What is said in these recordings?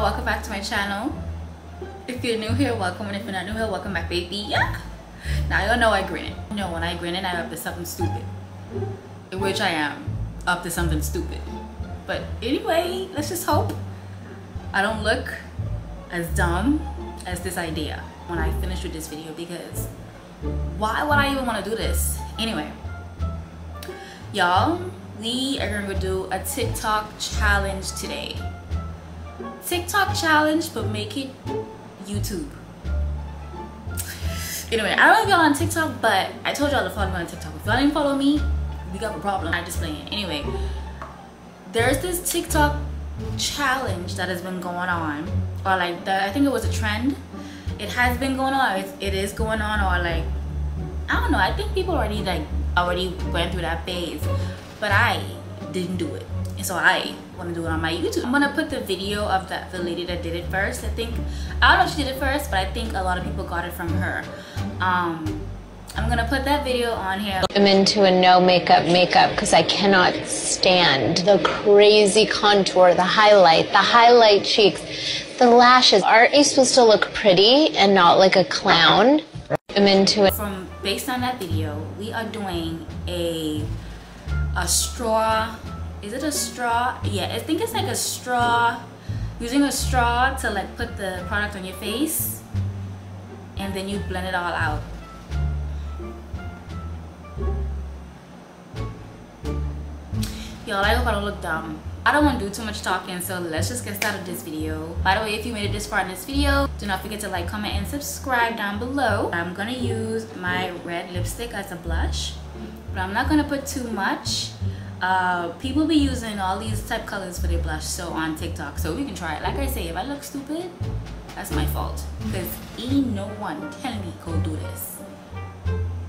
y'all welcome back to my channel. If you're new here welcome and if you're not new here welcome back baby. Yeah now y'all know i grin. It you know when i grin it i'm up to something stupid which i am up to something stupid. But anyway let's just hope i don't look as dumb as this idea when i finish with this video because why would i even want to do this? Anyway y'all we are to do a tiktok challenge today TikTok challenge, but make it YouTube. Anyway, I don't know if y'all on TikTok, but I told y'all to follow me on TikTok. If y'all didn't follow me, we got a problem. I just playing. Anyway, there's this TikTok challenge that has been going on, or like the, I think it was a trend. It has been going on. It, it is going on, or like I don't know. I think people already like already went through that phase, but I didn't do it and so I want to do it on my YouTube. I'm gonna put the video of that the lady that did it first. I think I don't know if she did it first, but I think a lot of people got it from her. Um, I'm gonna put that video on here. I'm into a no makeup makeup because I cannot stand the crazy contour, the highlight, the highlight cheeks, the lashes. Aren't you supposed to look pretty and not like a clown? I'm into it. From based on that video, we are doing a a straw is it a straw yeah i think it's like a straw using a straw to like put the product on your face and then you blend it all out y'all i hope i don't look dumb I don't want to do too much talking, so let's just get started with this video. By the way, if you made it this far in this video, do not forget to like, comment, and subscribe down below. I'm gonna use my red lipstick as a blush, but I'm not gonna put too much uh, people be using all these type colors for their blush so on TikTok so we can try it. Like I say if I look stupid that's my fault. Because ain't no one telling me go do this.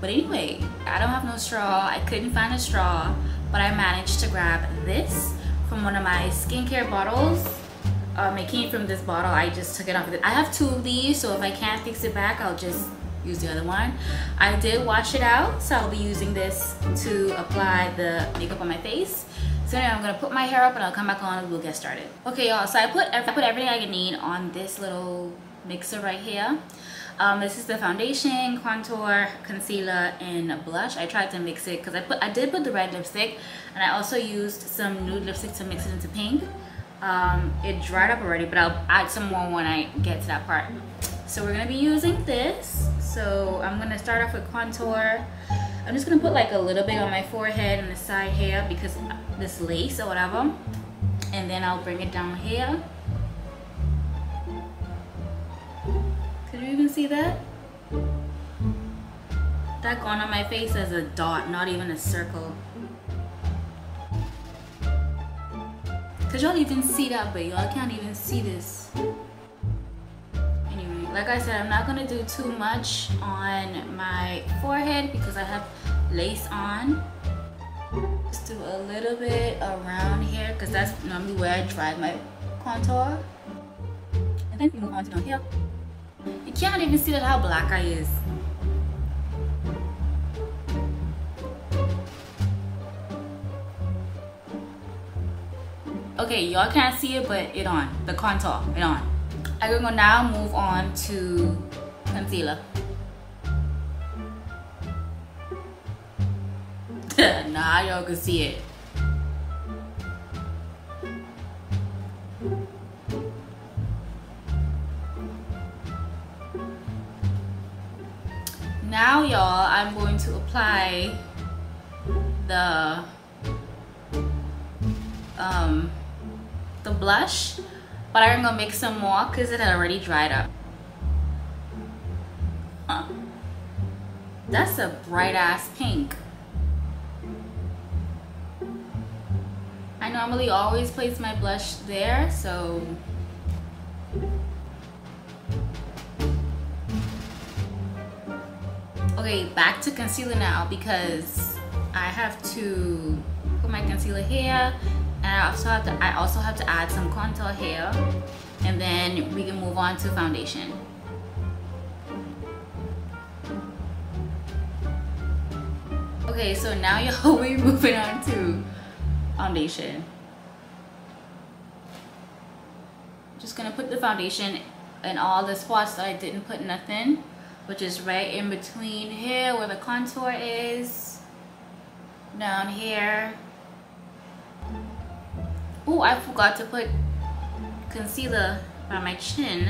But anyway I don't have no straw. I couldn't find a straw but I managed to grab this from one of my skincare bottles. Um, it came from this bottle. I just took it off. I have two of these so if I can't fix it back I'll just use the other one. I did wash it out, so I'll be using this to apply the makeup on my face. So anyway, I'm gonna put my hair up and I'll come back on and we'll get started. Okay, y'all, so I put, I put everything I can need on this little mixer right here. Um, this is the foundation, contour, concealer, and blush. I tried to mix it because I put I did put the red lipstick and I also used some nude lipstick to mix it into pink. Um, it dried up already, but I'll add some more when I get to that part. So we're gonna be using this. So I'm gonna start off with contour. I'm just gonna put like a little bit on my forehead and the side here because this lace or whatever. And then I'll bring it down here. Can you even see that? That gone on my face as a dot, not even a circle. Cause y'all even see that, but y'all can't even see this like I said I'm not gonna do too much on my forehead because I have lace on. Just do a little bit around here because that's normally where I drive my contour. And then you move on to down here. You can't even see that how black I is. Okay y'all can't see it but it on. The contour it on I'm to now move on to concealer. now y'all can see it. Now y'all, I'm going to apply the um, the blush but I'm gonna make some more because it had already dried up. That's a bright ass pink. I normally always place my blush there, so Okay, back to concealer now because I have to put my concealer here and I also have to I also have to add some contour here. And then we can move on to foundation. Okay so now y'all we're moving on to foundation. Just gonna put the foundation in all the spots that I didn't put nothing which is right in between here where the contour is down here oh I forgot to put concealer on my chin.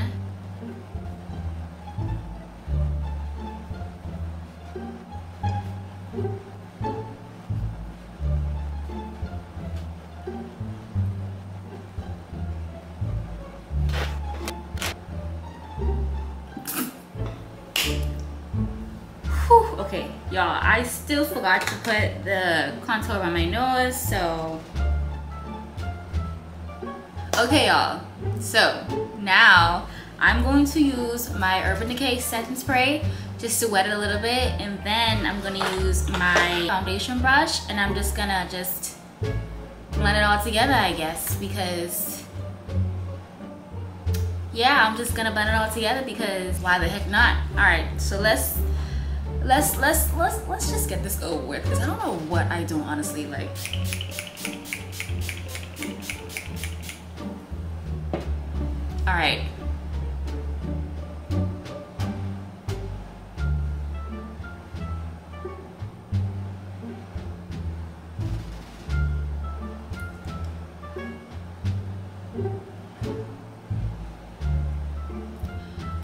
Okay y'all I still forgot to put the contour on my nose so okay y'all. So now I'm going to use my Urban Decay setting spray just to wet it a little bit and then I'm gonna use my foundation brush and I'm just gonna just blend it all together I guess because yeah I'm just gonna blend it all together because why the heck not? All right so let's let's let's let's let's just get this over with because I don't know what I do honestly like all right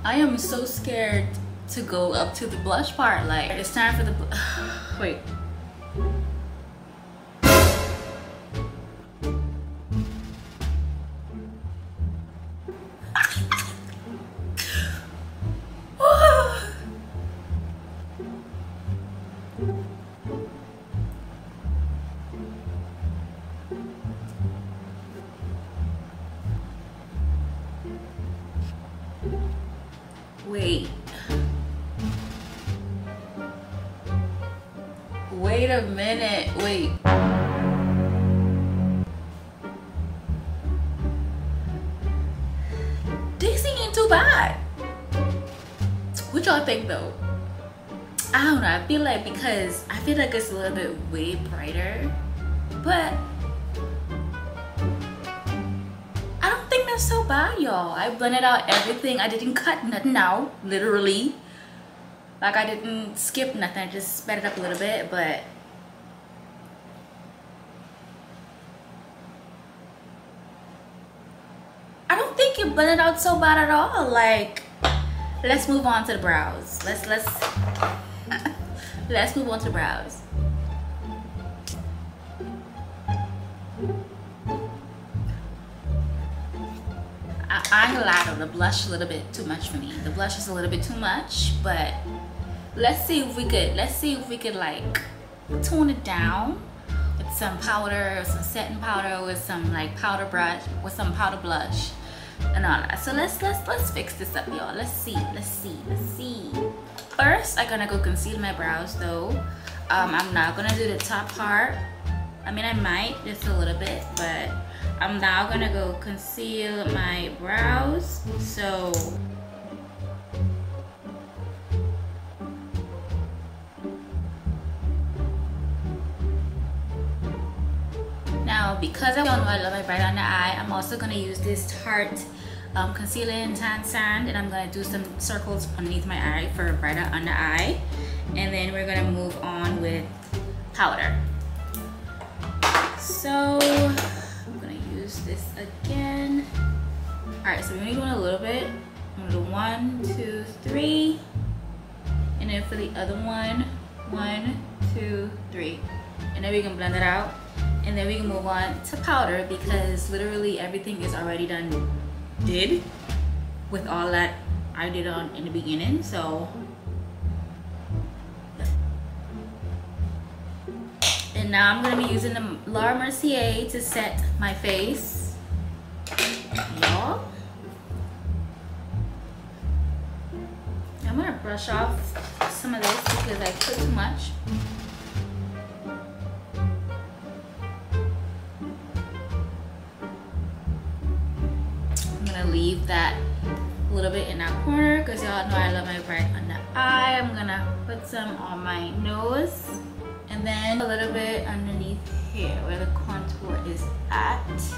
I am so scared to go up to the blush part. Like, it's time for the, wait. Minute. Wait. This ain't too bad. What y'all think though? I don't know. I feel like because I feel like it's a little bit way brighter, but I don't think that's so bad, y'all. I blended out everything. I didn't cut nothing out, literally. Like I didn't skip nothing. I just sped it up a little bit, but I don't think it blended out so bad at all. Like, let's move on to the brows. Let's let's let's move on to the brows. I, I ain't lie though, the blush a little bit too much for me. The blush is a little bit too much, but let's see if we could, let's see if we could like tone it down with some powder, some setting powder, with some like powder brush, with some powder blush and all that. So let's, let's, let's fix this up y'all. Let's see, let's see, let's see. First, I'm gonna go conceal my brows though. Um, I'm not gonna do the top part. I mean, I might just a little bit, but I'm now gonna go conceal my brows. So now because I know I love my bright on the eye, I'm also gonna use this Tarte um, concealer and tan sand and I'm gonna do some circles underneath my eye for brighter on the eye and then we're gonna move on with powder. So I'm gonna use this again. All right, so we're only doing a little bit. I'm gonna do one, two, three. And then for the other one, one, two, three. And then we can blend it out. And then we can move on to powder because literally everything is already done did with all that I did on in the beginning. So And now I'm gonna be using the Laura Mercier to set my face. Y'all. I'm gonna brush off some of this because I put too much. That a little bit in that corner because y'all know I love my bright under eye. I'm gonna put some on my nose and then a little bit underneath here where the contour is at. This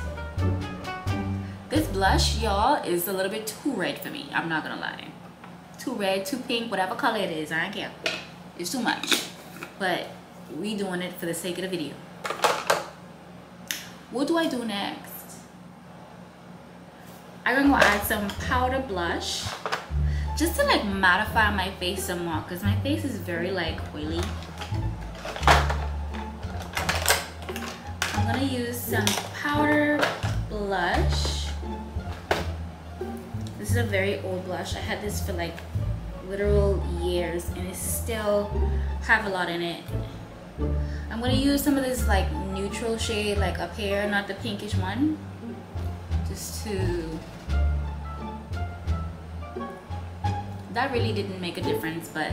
this blush y'all is a little bit too red for me i'm not gonna lie too red too pink whatever color it is i don't care it's too much but we doing it for the sake of the video what do i do next i'm gonna add some powder blush just to like mattify my face some more because my face is very like oily. I'm gonna use some powder blush. This is a very old blush. I had this for like literal years and it still have a lot in it. I'm gonna use some of this like neutral shade like up here not the pinkish one to. That really didn't make a difference but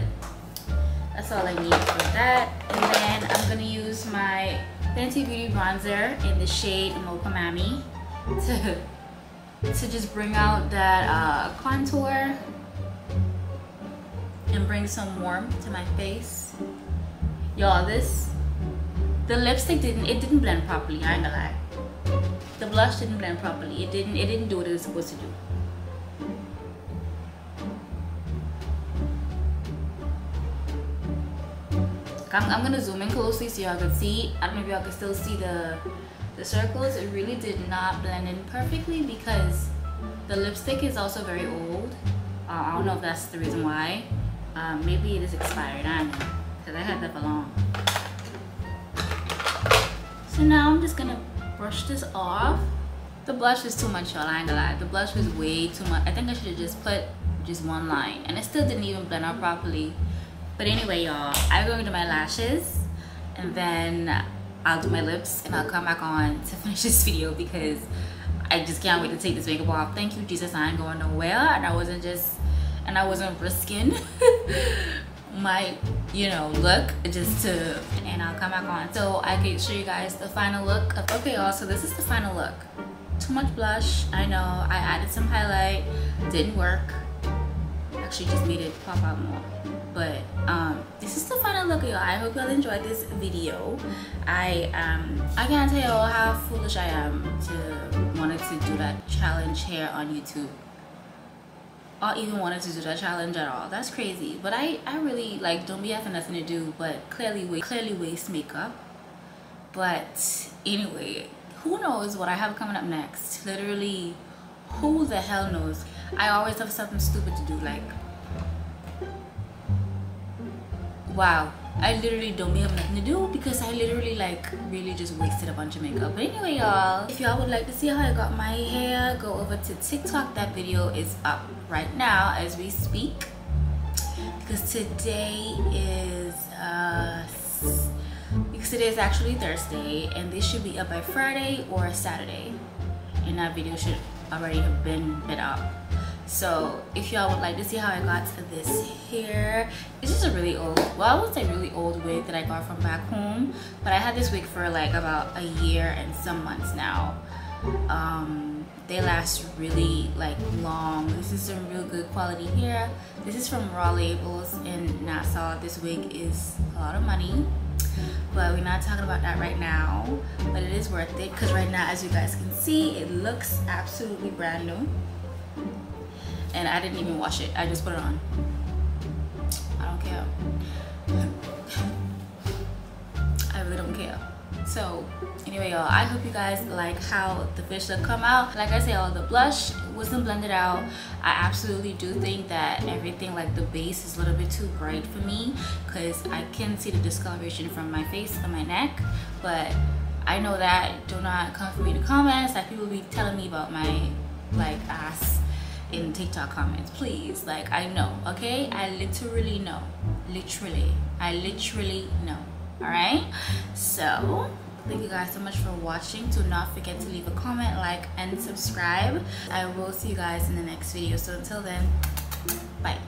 that's all I need for that. And then I'm gonna use my Fenty Beauty bronzer in the shade Mocha Mami to, to just bring out that uh, contour and bring some warmth to my face. Y'all this the lipstick didn't it didn't blend properly I ain't gonna lie the blush didn't blend properly it didn't it didn't do what it was supposed to do I'm, I'm gonna zoom in closely so y'all can see. I don't know if y'all can still see the the circles. It really did not blend in perfectly because the lipstick is also very old. Uh, I don't know if that's the reason why. Um, maybe it is expired. I don't know because I had that for long. So now I'm just gonna brush this off. The blush is too much, y'all. I ain't gonna lie. The blush was way too much. I think I should have just put just one line, and it still didn't even blend out properly. But anyway, y'all, I'm going to my lashes and then I'll do my lips and I'll come back on to finish this video because I just can't wait to take this makeup off. Thank you, Jesus, I ain't going nowhere and I wasn't just, and I wasn't risking my, you know, look just to, and I'll come back on. So I can show you guys the final look. Okay, y'all, so this is the final look. Too much blush, I know. I added some highlight, didn't work. Actually just made it pop out more but um, this is the final look y'all i hope y'all enjoyed this video i um i can't tell y'all how foolish i am to wanted to do that challenge here on youtube or even wanted to do that challenge at all. That's crazy. But i i really like don't be having nothing to do but clearly clearly waste makeup. But anyway who knows what i have coming up next? Literally who the hell knows? I always have something stupid to do like wow I literally don't have nothing to do because I literally like really just wasted a bunch of makeup. But anyway, y'all, if y'all would like to see how I got my hair, go over to TikTok. That video is up right now as we speak. Because today is, uh, because today is actually Thursday and this should be up by Friday or Saturday. And that video should already have been been up so if y'all would like to see how I got to this hair it's just a really old well I would say really old wig that I got from back home but I had this wig for like about a year and some months now. Um, they last really like long. This is some real good quality hair. This is from raw labels in Nassau this wig is a lot of money but we're not talking about that right now but it is worth it because right now as you guys can see it looks absolutely brand new and I didn't even wash it. I just put it on. I don't care. I really don't care. So anyway y'all, I hope you guys like how the fish look come out. Like I said, all the blush wasn't blended out. I absolutely do think that everything like the base is a little bit too bright for me because I can see the discoloration from my face and my neck. But I know that do not come for me to comments. Like people be telling me about my like ass in TikTok comments, please. Like, I know, okay? I literally know. Literally. I literally know. Alright? So, thank you guys so much for watching. Do not forget to leave a comment, like, and subscribe. I will see you guys in the next video. So, until then, bye.